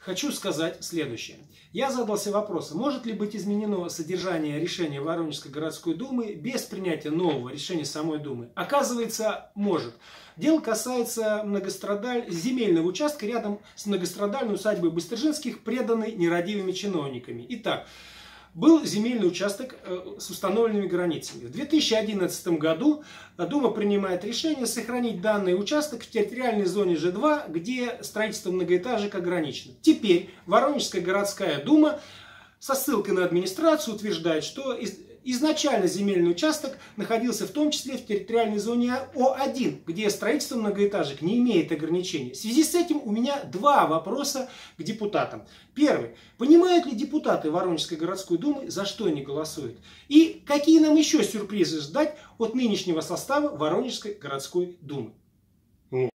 Хочу сказать следующее. Я задался вопросом, может ли быть изменено содержание решения Воронежской городской думы без принятия нового решения самой думы? Оказывается, может. Дело касается многострадаль... земельного участка рядом с многострадальной усадьбой Быстрожинских, преданной нерадивыми чиновниками. Итак, был земельный участок э, с установленными границами. В 2011 году Дума принимает решение сохранить данный участок в территориальной зоне Ж2, где строительство многоэтажек ограничено. Теперь Воронежская городская дума со ссылкой на администрацию утверждает, что изначально земельный участок находился в том числе в территориальной зоне О1, где строительство многоэтажек не имеет ограничений. В связи с этим у меня два вопроса к депутатам. Первый. Понимают ли депутаты Воронежской городской думы, за что они голосуют? И какие нам еще сюрпризы ждать от нынешнего состава Воронежской городской думы?